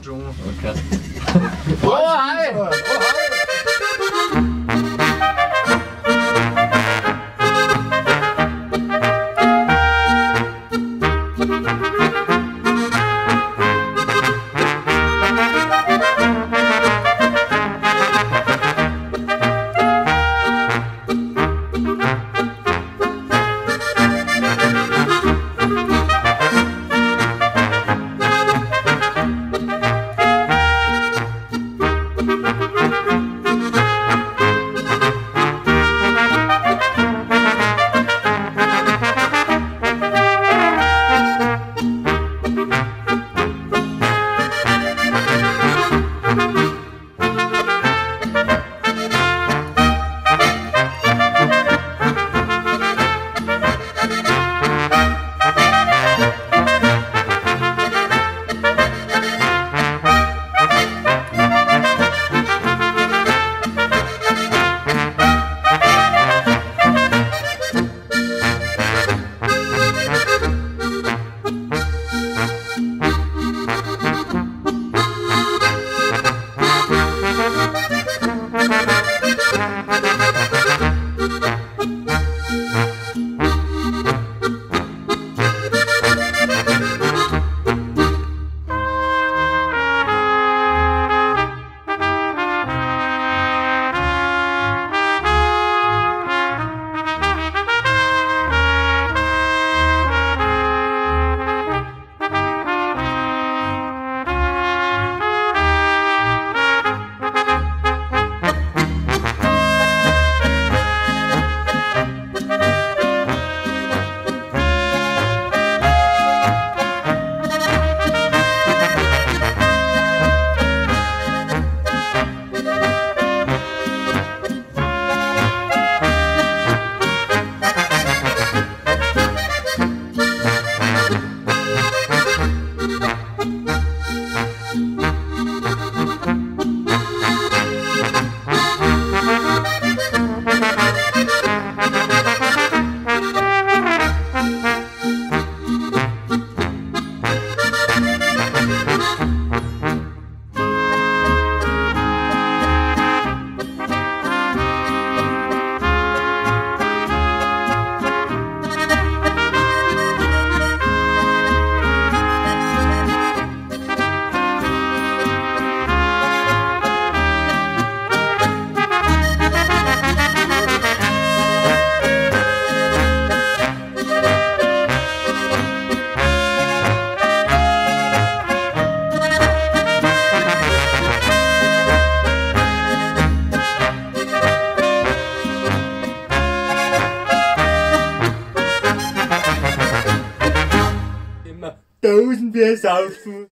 Dschungel. Okay. Oh, hi! Oh, hi. immer tausend wir saufen.